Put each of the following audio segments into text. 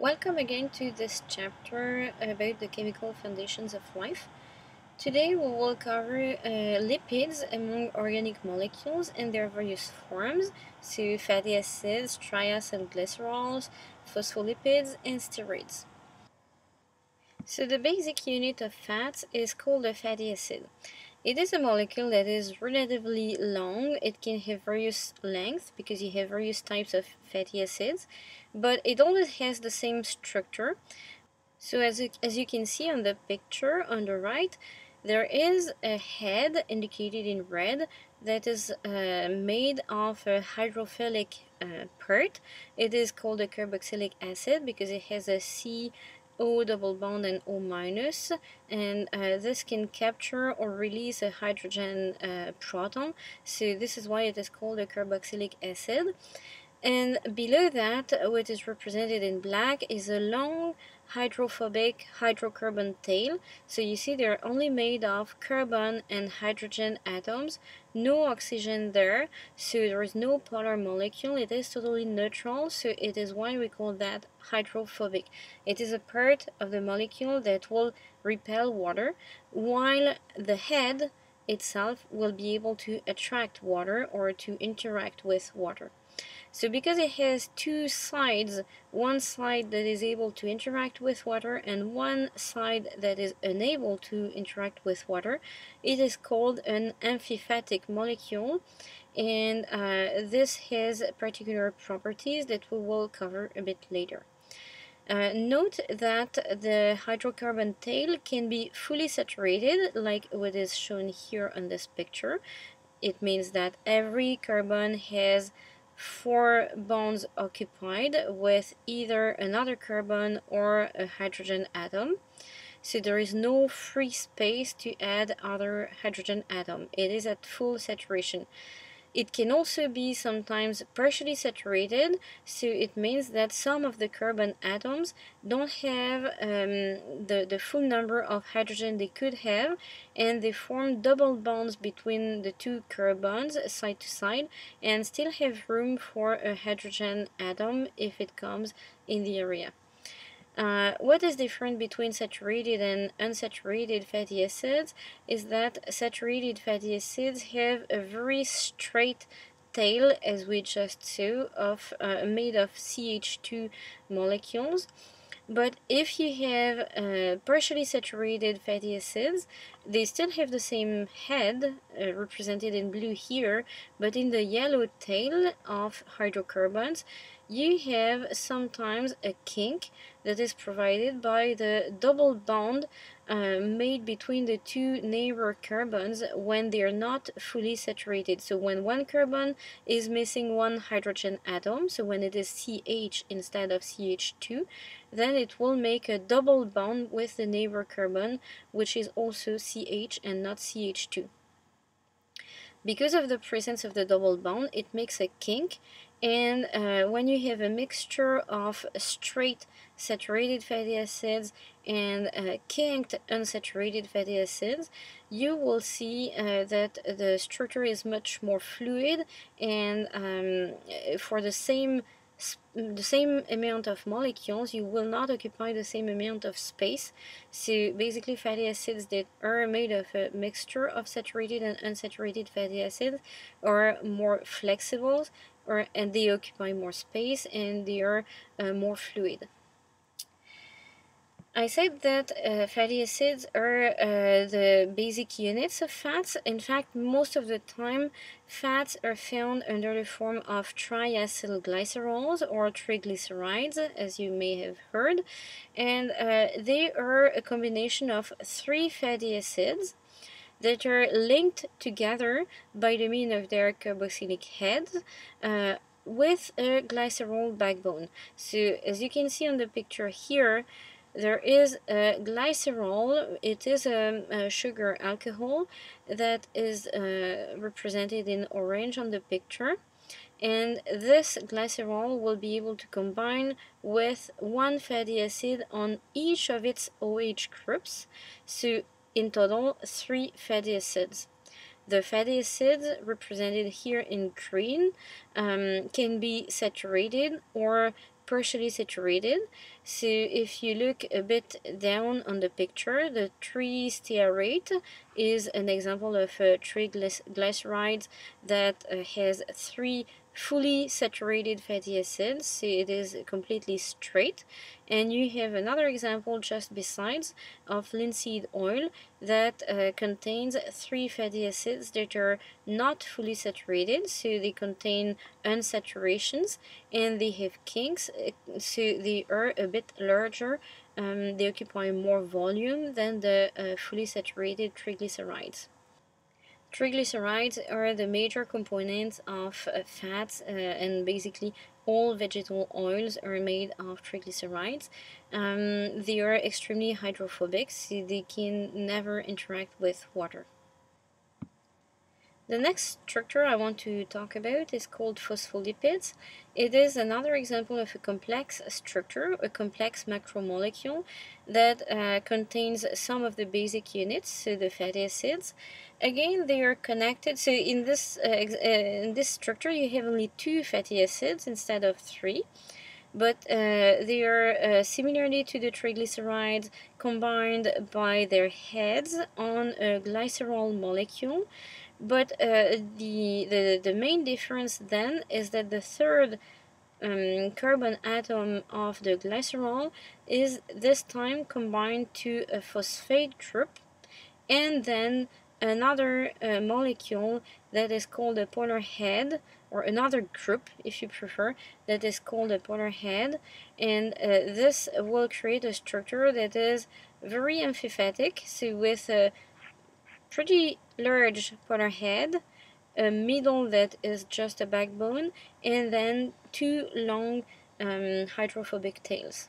Welcome again to this chapter about the chemical foundations of life. Today we will cover uh, lipids among organic molecules and their various forms, so fatty acids, triacylglycerols, phospholipids, and steroids. So the basic unit of fats is called a fatty acid. It is a molecule that is relatively long. It can have various lengths because you have various types of fatty acids, but it always has the same structure. So as you, as you can see on the picture on the right, there is a head indicated in red that is uh, made of a hydrophilic uh, part. It is called a carboxylic acid because it has a C O double bond and O minus and uh, this can capture or release a hydrogen uh, proton. So this is why it is called a carboxylic acid. And below that what is represented in black is a long hydrophobic hydrocarbon tail. So you see they're only made of carbon and hydrogen atoms, no oxygen there, so there is no polar molecule, it is totally neutral, so it is why we call that hydrophobic. It is a part of the molecule that will repel water, while the head itself will be able to attract water or to interact with water. So because it has two sides, one side that is able to interact with water and one side that is unable to interact with water, it is called an amphipathic molecule and uh, this has particular properties that we will cover a bit later. Uh, note that the hydrocarbon tail can be fully saturated like what is shown here on this picture. It means that every carbon has four bonds occupied with either another carbon or a hydrogen atom. So there is no free space to add other hydrogen atom. It is at full saturation. It can also be sometimes partially saturated, so it means that some of the carbon atoms don't have um, the, the full number of hydrogen they could have, and they form double bonds between the two carbons side to side, and still have room for a hydrogen atom if it comes in the area. Uh, what is different between saturated and unsaturated fatty acids is that saturated fatty acids have a very straight tail, as we just saw, of uh, made of CH2 molecules. But if you have uh, partially saturated fatty acids, they still have the same head, uh, represented in blue here, but in the yellow tail of hydrocarbons, you have sometimes a kink that is provided by the double bond uh, made between the two neighbor carbons when they are not fully saturated. So when one carbon is missing one hydrogen atom, so when it is CH instead of CH2, then it will make a double bond with the neighbor carbon, which is also CH and not CH2. Because of the presence of the double bond, it makes a kink. And uh, when you have a mixture of straight saturated fatty acids and uh, kinked unsaturated fatty acids, you will see uh, that the structure is much more fluid and um, for the same the same amount of molecules, you will not occupy the same amount of space. So basically fatty acids that are made of a mixture of saturated and unsaturated fatty acids are more flexible or, and they occupy more space and they are uh, more fluid. I said that uh, fatty acids are uh, the basic units of fats. In fact, most of the time, fats are found under the form of triacylglycerols or triglycerides, as you may have heard. And uh, they are a combination of three fatty acids that are linked together by the mean of their carboxylic heads uh, with a glycerol backbone. So as you can see on the picture here, there is a glycerol, it is a, a sugar alcohol that is uh, represented in orange on the picture and this glycerol will be able to combine with one fatty acid on each of its OH groups. So in total, three fatty acids. The fatty acids represented here in green um, can be saturated or partially saturated. So if you look a bit down on the picture, the tristearate is an example of a triglyceride that uh, has three fully saturated fatty acids, so it is completely straight. And you have another example just besides of linseed oil that uh, contains three fatty acids that are not fully saturated, so they contain unsaturations and they have kinks, uh, so they are a bit larger. Um, they occupy more volume than the uh, fully saturated triglycerides. Triglycerides are the major components of uh, fats uh, and basically all vegetable oils are made of triglycerides. Um, they are extremely hydrophobic, so they can never interact with water. The next structure I want to talk about is called phospholipids. It is another example of a complex structure, a complex macromolecule that uh, contains some of the basic units, so the fatty acids. Again, they are connected. So in this uh, uh, in this structure, you have only two fatty acids instead of three but uh, they are uh, similarly to the triglycerides combined by their heads on a glycerol molecule but uh, the, the, the main difference then is that the third um, carbon atom of the glycerol is this time combined to a phosphate group and then another uh, molecule that is called a polar head or another group if you prefer that is called a polar head. And uh, this will create a structure that is very amphipathic so with a pretty large polar head, a middle that is just a backbone, and then two long um, hydrophobic tails.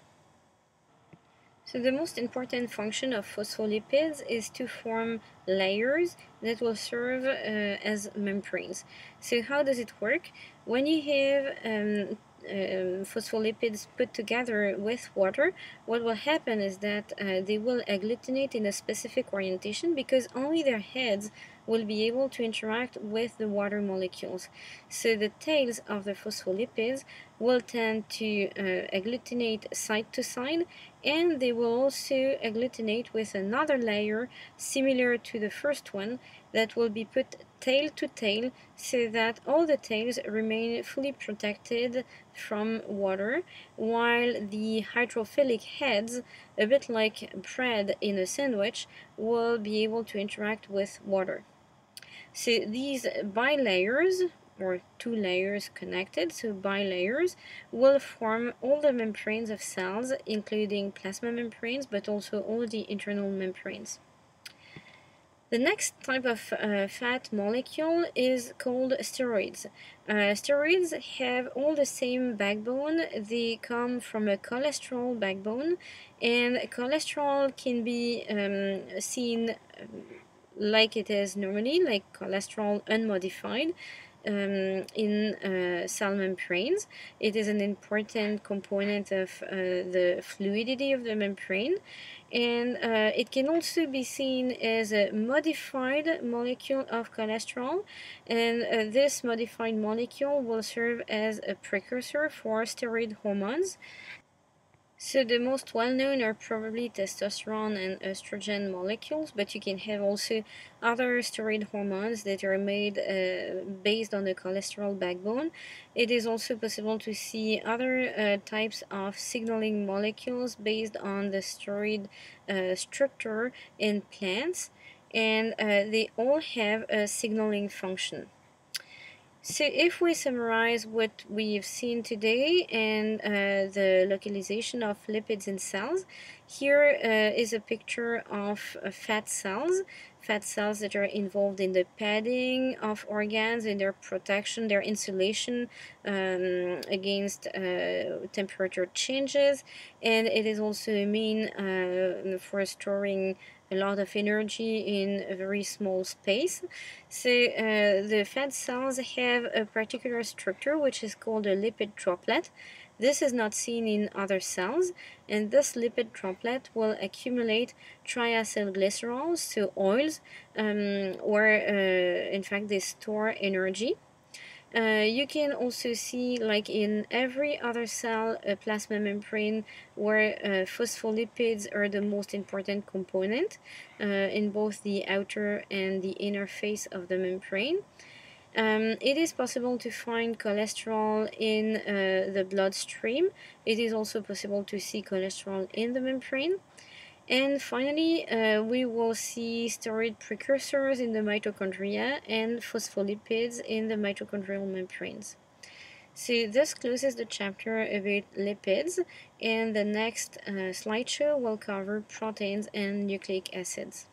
So the most important function of phospholipids is to form layers that will serve uh, as membranes. So how does it work? When you have um, um, phospholipids put together with water, what will happen is that uh, they will agglutinate in a specific orientation because only their heads will be able to interact with the water molecules. So the tails of the phospholipids will tend to uh, agglutinate side to side and they will also agglutinate with another layer similar to the first one that will be put tail to tail so that all the tails remain fully protected from water while the hydrophilic heads, a bit like bread in a sandwich, will be able to interact with water. So these bilayers or two layers connected, so bilayers, will form all the membranes of cells, including plasma membranes, but also all the internal membranes. The next type of uh, fat molecule is called steroids. Uh, steroids have all the same backbone. They come from a cholesterol backbone, and cholesterol can be um, seen um, like it is normally, like cholesterol unmodified um, in uh, cell membranes. It is an important component of uh, the fluidity of the membrane and uh, it can also be seen as a modified molecule of cholesterol and uh, this modified molecule will serve as a precursor for steroid hormones so the most well-known are probably testosterone and estrogen molecules, but you can have also other steroid hormones that are made uh, based on the cholesterol backbone. It is also possible to see other uh, types of signaling molecules based on the steroid uh, structure in plants, and uh, they all have a signaling function. So if we summarize what we've seen today and uh, the localization of lipids in cells, here uh, is a picture of uh, fat cells, fat cells that are involved in the padding of organs, in their protection, their insulation um, against uh, temperature changes, and it is also a mean uh, for storing a lot of energy in a very small space. So uh, the fat cells have a particular structure which is called a lipid droplet. This is not seen in other cells, and this lipid droplet will accumulate triacylglycerols, so oils, um, where uh, in fact they store energy. Uh, you can also see, like in every other cell, a plasma membrane where uh, phospholipids are the most important component uh, in both the outer and the inner face of the membrane. Um, it is possible to find cholesterol in uh, the bloodstream. It is also possible to see cholesterol in the membrane. And finally, uh, we will see steroid precursors in the mitochondria and phospholipids in the mitochondrial membranes. So this closes the chapter about lipids, and the next uh, slideshow will cover proteins and nucleic acids.